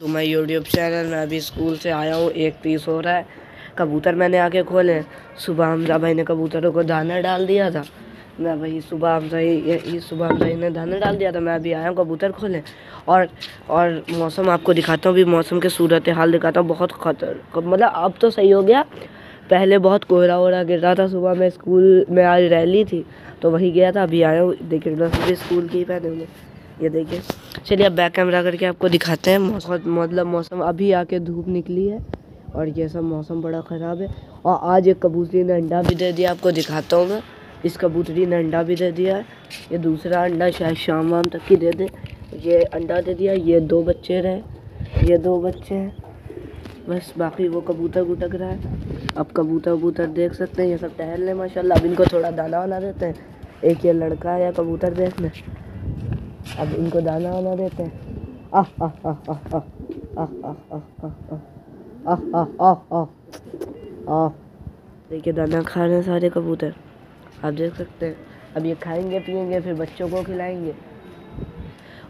तो मैं YouTube channel में अभी स्कूल से आया हूँ, एक पीस हो रहा है। कबूतर मैंने आके खोले। सुबह हमजा भाई ने कबूतरों को दाना डाल दिया था। मैं भाई, सुबह हमजा ही सुबह हमजा ने दाना डाल दिया था। मैं अभी आया हूँ कबूतर खोले। और और मौसम आपको दिखाता हूँ, अभी मौसम के सूरत हाल दिखाता हूँ। बहुत खतर मतलब अब तो सही हो गया। पहले बहुत कोहरा वोहरा गिर रहा था सुबह। मैं स्कूल में आज रैली थी तो वही गया था। अभी आया हूँ, देखिए स्कूल की ही पहने हुए ये देखिए। चलिए अब बैक कैमरा करके आपको दिखाते हैं। मौसम मतलब मौसम, अभी आके धूप निकली है और ये सब मौसम बड़ा ख़राब है। और आज एक कबूतरी ने अंडा भी दे दिया, आपको दिखाता हूँ मैं। इस कबूतरी ने अंडा भी दे दिया है। ये दूसरा अंडा शायद शाम वाम तक ही दे दे। ये अंडा दे दिया, ये दो बच्चे रहे। ये दो बच्चे हैं। बस बाकी वो कबूतर गुटक रहा है। अब कबूतर वबूतर देख सकते हैं। ये सब टहल रहे माशाल्लाह। अब इनको थोड़ा दाना वाना देते हैं। एक ये लड़का है या कबूतर देखने। अब इनको दाना वाना देते हैं देखिए दाना खा रहे हैं सारे कबूतर आप देख सकते हैं अब ये खाएँगे पिएँगे फिर बच्चों को खिलाएँगे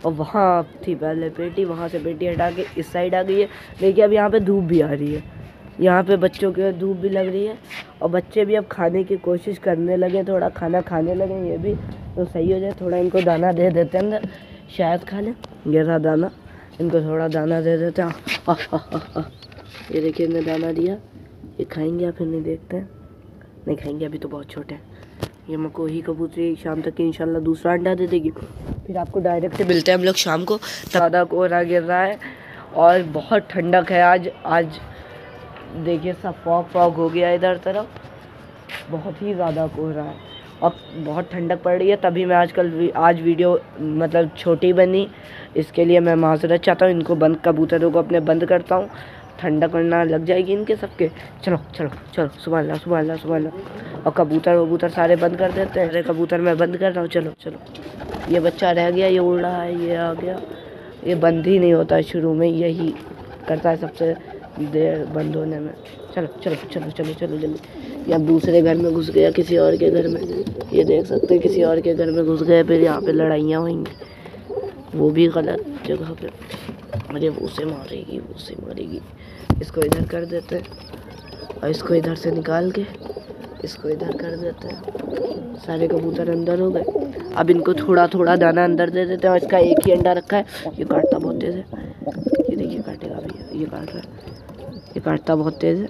और वहाँ थी पहले पेटी वहाँ से पेटी हटा के इस साइड आ गई है देखिए अब यहाँ पे धूप भी आ रही है यहाँ पे बच्चों के धूप भी लग रही है और बच्चे भी अब खाने की कोशिश करने लगे, थोड़ा खाना खाने लगे, ये भी तो सही हो जाए, थोड़ा इनको दाना दे देते हैं अंदर, शायद खा लें, ये रहा दाना, इनको थोड़ा दाना दे देते हैं। ये देखिए इन्हें दाना दिया, ये खाएँगे या फिर नहीं देखते हैं। नहीं खाएँगे, अभी तो बहुत छोटे हैं। ये मको ही कबूतरी, शाम तक की इंशाल्लाह दूसरा अंडा दे देगी। फिर आपको डायरेक्ट मिलते हैं हम लोग शाम को ज़्यादा कोहरा गिर रहा है और बहुत ठंडक है आज आज देखिए, सब फॉग फॉग हो गया इधर तरफ़। बहुत ही ज़्यादा कोहरा है। अब बहुत ठंडक पड़ रही है, तभी मैं आजकल आज वीडियो मतलब छोटी बनी। इसके लिए मैं माजरत चाहता हूँ, इनको बंद, कबूतरों को अपने बंद करता हूँ। ठंडक वरना लग जाएगी इनके सबके। चलो चलो चलो सुबह अल्लाह सुबह अल्लाह सुबह अल्लाह। और कबूतर, वबूतर सारे बंद कर देते हैं। अरे कबूतर, मैं बंद कर रहा हूँ, चलो चलो। ये बच्चा रह गया, ये उड़ रहा है, ये आ गया। ये बंद ही नहीं होता शुरू में, यही करता है सबसे देर बंद होने में। चलो चलो चलो चलो चलो, जल्दी। या दूसरे घर में घुस गया, किसी और के घर में। ये देख सकते हैं, किसी और के घर में घुस गए फिर यहाँ पे लड़ाइयाँ होंगी। वो भी गलत जगह पे। अरे, वो से मारेगी, वो से मारेगी। इसको इधर कर देते हैं। और इसको इधर से निकाल के इसको इधर कर देते हैं। सारे कबूतर अंदर हो गए। अब इनको थोड़ा थोड़ा दाना अंदर दे देते हैं। और इसका एक ही अंडा रखा है। ये काटता बहुत तेज़ है। ये देखिए, काटेगा ये काट रहा है। ये काटता बहुत तेज़ है।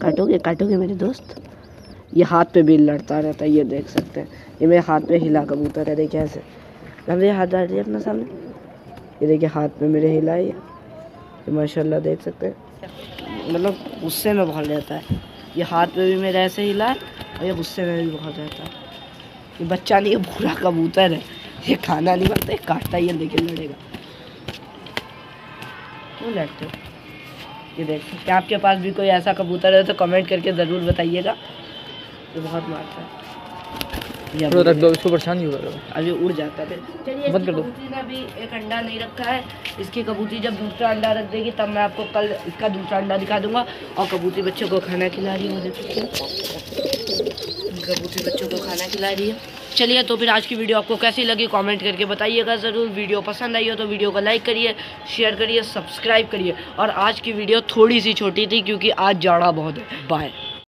काटोगे काटोगे मेरे दोस्त? ये हाथ पे भी लड़ता रहता है, ये देख सकते हैं। ये मेरे हाथ पे हिला कबूतर है देखिए ऐसे। ये हाथ डाल दिया अपना सामने। ये देखिए, हाथ पे मेरे हिला है। ये माशाल्लाह देख सकते हैं। मतलब गुस्से में बहुत रहता है। ये हाथ पे भी मेरा ऐसे हिला है और ये गुस्से में भी बहुत रहता है। ये बच्चा नहीं, ये पूरा कबूतर है। ये खाना नहीं बनता काटता ही है, देखिए, लड़ेगा। लड़ते हो ये देख सकते हैं आपके पास भी कोई ऐसा कबूतर है तो कमेंट करके ज़रूर बताइएगा। ये बहुत मारता है। ये रख दो इसको परेशान नहीं होगा अभी उड़ जाता है। चलिए बंद कर दो। ने अभी एक अंडा नहीं रखा है। इसकी कबूतरी जब दूसरा अंडा रख देगी तब मैं आपको कल इसका दूसरा अंडा दिखा दूँगा। और कबूतरी बच्चों को खाना खिला रही हूँ। कबूतरी बच्चों को खाना खिला रही है। चलिए तो फिर आज की वीडियो आपको कैसी लगी कमेंट करके बताइएगा ज़रूर। वीडियो पसंद आई हो तो वीडियो को लाइक करिए, शेयर करिए, सब्सक्राइब करिए। और आज की वीडियो थोड़ी सी छोटी थी क्योंकि आज जाड़ा बहुत है। बाय।